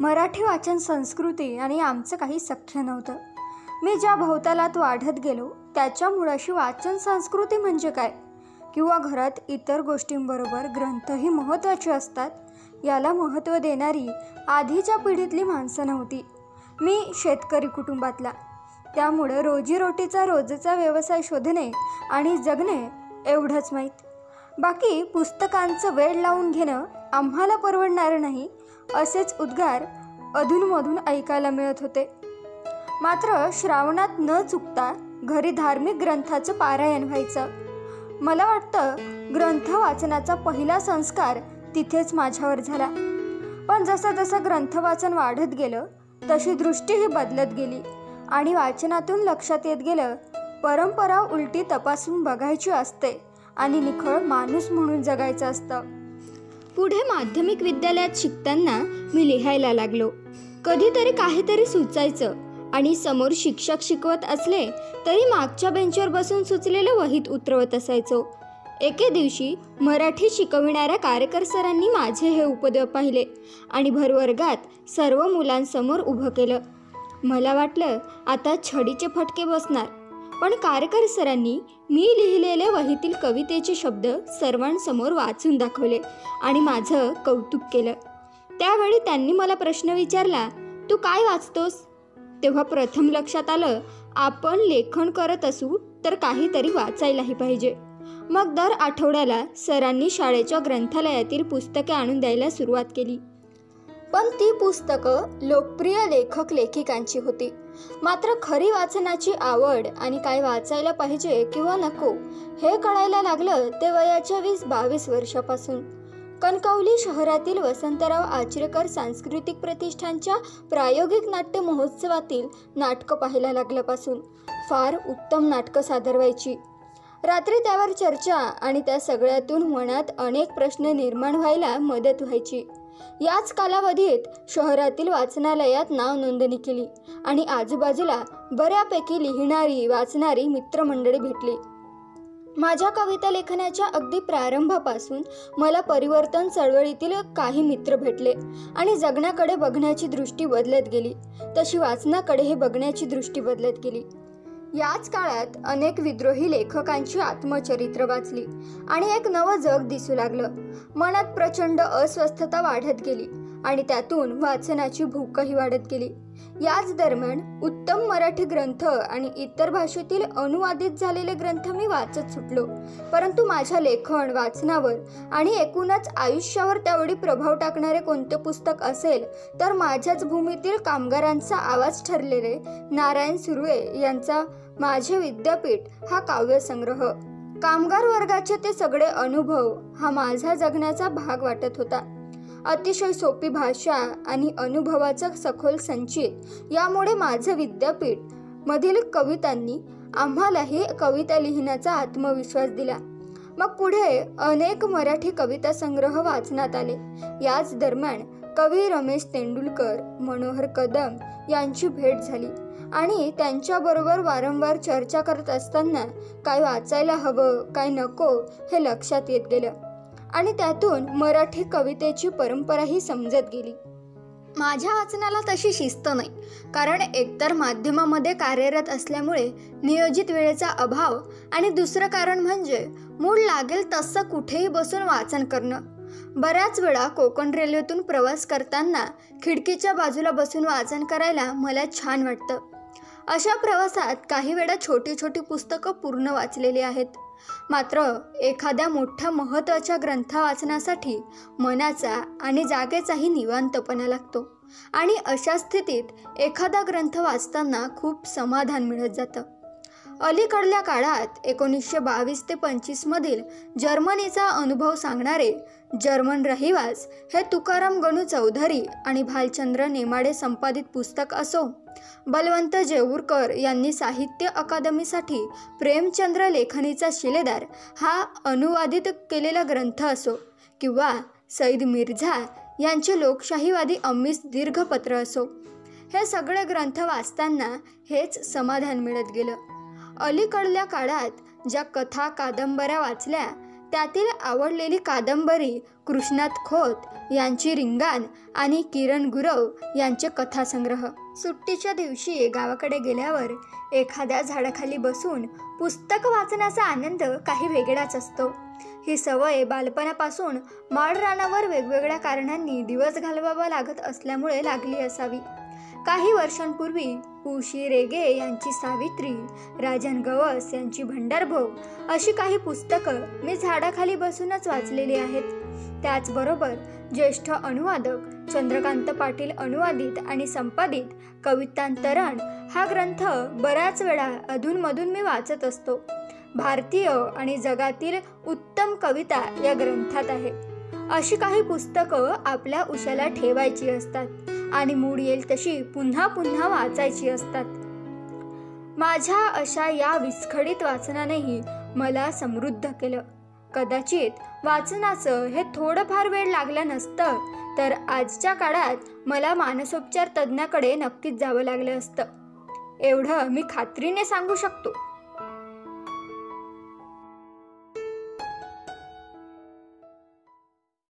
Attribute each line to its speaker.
Speaker 1: मराठी वाचन संस्कृती आणि आमचं काही सख्य नव्हतं. मी ज्या भोवतालात वाढत गेलो त्याच्या मुळाशी वाचन संस्कृती म्हणजे काय? किंवा घरात इतर गोष्टींबरोबर ग्रंथही महत्त्वाचे असतात? याला महत्त्व देणारी आधीच्या पिढीतली माणसं नव्हती. मी शेतकरी कुटुंबातला. त्यामुळं रोजीरोटीचा रोजचा व्यवसाय शोधणे आणि जगणे एवढंच माहीत. बाकी पुस्तकांचं वेळ लावून घेणं आम्हाला परवडणारं नाही असेच उद्गार अधूनमधून ऐकायला मिळत होते. मात्र श्रावणात न चुकता घरी धार्मिक ग्रंथाचं पारायण व्हायचं. मला वाटतं ग्रंथ वाचनाचा पहिला संस्कार तिथेच माझ्यावर झाला. पण जसं जसं ग्रंथ वाचन वाढत गेलं तशी दृष्टीही बदलत गेली आणि वाचनातून लक्षात येत गेलं परंपरा उलटी तपासून बघायची असते आणि निखळ माणूस म्हणून जगायचं असतं. पुढे माध्यमिक विद्यालयात शिकताना मी लिहायला लागलो. कधीतरी काहीतरी सुचायचं आणि समोर शिक्षक शिकवत असले तरी मागच्या बेंचवर बसून सुचलेलं वहीत उतरवत असायचो. एके दिवशी मराठी शिकविणाऱ्या कार्यकर सरांनी माझे हे उपदेव पाहिले आणि भरवर्गात सर्व मुलांसमोर उभं केलं. मला वाटलं आता छडीचे फटके बसणार. पण कारकर सरांनी मी लिहिलेल्या वहीतील कवितेचे शब्द सर्वांसमोर वाचून दाखवले आणि माझं कौतुक केलं. त्यावेळी त्यांनी मला प्रश्न विचारला तू काय वाचतोस? तेव्हा प्रथम लक्षात आलं आपण लेखन करत असू तर काहीतरी वाचायलाही पाहिजे. मग दर आठवड्याला सरांनी शाळेच्या ग्रंथालयातील पुस्तके आणून द्यायला सुरुवात केली. पण ती पुस्तकं लोकप्रिय लेखक लेखिकांची होती. मात्र खरी वाचनाची आवड आणि काय वाचायला पाहिजे किंवा नको हे कळायला लागलं ते वयाच्या वीस बावीस वर्षापासून. कणकवली शहरातील वसंतराव आचरेकर सांस्कृतिक प्रतिष्ठानच्या प्रायोगिक नाट्य महोत्सवातील नाटकं पाहायला लागल्यापासून फार उत्तम नाटकं सादर व्हायची रात्री त्यावर चर्चा आणि त्या सगळ्यातून मनात अनेक प्रश्न निर्माण व्हायला मदत व्हायची. याच कालावधीत शहरातील वाचनालयात नाव नोंदणी केली आणि आजूबाजूला बऱ्यापैकी लिहिणारी वाचणारी मित्रमंडळी भेटली. माझ्या कविता लेखनाच्या अगदी प्रारंभापासून मला परिवर्तन चळवळीतील काही मित्र भेटले आणि जगण्याकडे बघण्याची दृष्टी बदलत गेली. तशी वाचनाकडेही बघण्याची दृष्टी बदलत गेली. याच काळात अनेक विद्रोही लेखकांची आत्मचरित्र वाचली आणि एक नवं जग दिसू लागलं. मनात प्रचंड अस्वस्थता वाढत गेली आणि त्यातून वाचनाची भूकही वाढत गेली. याच दरम्यान उत्तम मराठी ग्रंथ आणि इतर भाषेतील अनुवादित झालेले ग्रंथ मी वाचत सुटलो. परंतु माझ्या लेखन वाचनावर आणि एकूणच आयुष्यावर त्यावेळी प्रभाव टाकणारे कोणते पुस्तक असेल तर माझ्याच भूमीतील कामगारांचा आवाज ठरलेले नारायण सुर्वे यांचा माझे विद्यापीठ हा काव्यसंग्रह. कामगार वर्गाचे ते सगळे अनुभव हा माझा जगण्याचा भाग वाटत होता. अतिशय सोपी भाषा आणि अनुभवाचा सखोल संचित. यामुळे माझं विद्यापीठ मधील कवितांनी आम्हालाही कविता लिहिण्याचा आत्मविश्वास दिला. मग पुढे अनेक मराठी कविता संग्रह वाचण्यात आले. याच दरम्यान कवी रमेश तेंडुलकर मनोहर कदम यांची भेट झाली आणि त्यांच्याबरोबर वारंवार चर्चा करत असताना काय वाचायला हवं काय नको हे लक्षात येत गेलं. आणि त्यातून मराठी कवितेची परंपराही समजत गेली. माझ्या वाचनाला तशी शिस्त नाही. कारण एकतर माध्यमामध्ये कार्यरत असल्यामुळे नियोजित वेळेचा अभाव आणि दुसरं कारण म्हणजे मूळ लागेल तसं कुठेही बसून वाचन करणं. बऱ्याच वेळा कोकण रेल्वेतून प्रवास करताना खिडकीच्या बाजूला बसून वाचन करायला मला छान वाटतं. अशा प्रवासात काही वेळा छोटी छोटी पुस्तकं पूर्ण वाचलेली आहेत. मात्र एखाद्या मोठ्या महत्त्वाच्या ग्रंथ वाचण्यासाठी मनाचा आणि जागेचाही निवांतपणा लागतो आणि अशा स्थितीत एखादा ग्रंथ वाचताना खूप समाधान मिळत जातं. अलीकडल्या काळात एकोणीसशे बावीस ते पंचवीसमधील जर्मनीचा अनुभव सांगणारे जर्मन रहिवास हे तुकाराम गणू चौधरी आणि भालचंद्र नेमाडे संपादित पुस्तक असो. बलवंत जेऊरकर यांनी साहित्य अकादमीसाठी प्रेमचंद्र लेखनीचा शिलेदार हा अनुवादित केलेला ग्रंथ असो किंवा सईद मिर्झा यांचे लोकशाहीवादी अम्मीस दीर्घपत्र असो. हे सगळे ग्रंथ वाचताना हेच समाधान मिळत गेलं. अलीकडल्या काळात ज्या कथा कादंबऱ्या वाचल्या त्यातील आवडलेली कादंबरी कृष्णात खोत यांची रिंगाण आणि किरण गुरव यांचे कथासंग्रह. सुट्टीच्या दिवशी गावाकडे गेल्यावर एखाद्या झाडाखाली बसून पुस्तक वाचण्याचा आनंद काही वेगळाच असतो. ही सवय बालपणापासून माळरानावर वेगवेगळ्या कारणांनी दिवस घालवावा लागत असल्यामुळे लागली असावी. काही वर्षांपूर्वी उशी रेगे यांची सावित्री राजन गवस यांची भंडारभोग अशी काही पुस्तकं मी झाडाखाली बसूनच वाचलेली आहेत. त्याचबरोबर ज्येष्ठ अनुवादक चंद्रकांत पाटील अनुवादित आणि संपादित कवितांतरण हा ग्रंथ बऱ्याच वेळा अधूनमधून मी वाचत असतो. भारतीय आणि जगातील उत्तम कविता या ग्रंथात आहे. अशी काही पुस्तकं आपल्या उशाला ठेवायची असतात आणि मूड येईल तशी पुन्हा पुन्हा वाचायची असतात. माझ्या अशा या विस्खळीत वाचनानेही मला समृद्ध केलं. कदाचित वाचनाचं हे थोडंफार वेळ लागलं नसतं तर आजच्या काळात मला मानसोपचार तज्ज्ञाकडे नक्कीच जावं लागलं असतं. एवढं मी खात्रीने सांगू शकतो.